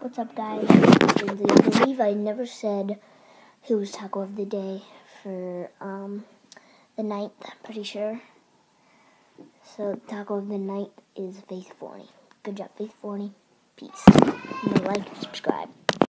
What's up, guys? I believe I never said who was taco of the day for um, the ninth. I'm pretty sure. So taco of the night is Faith Forney. Good job, Faith Forney. Peace. like and subscribe.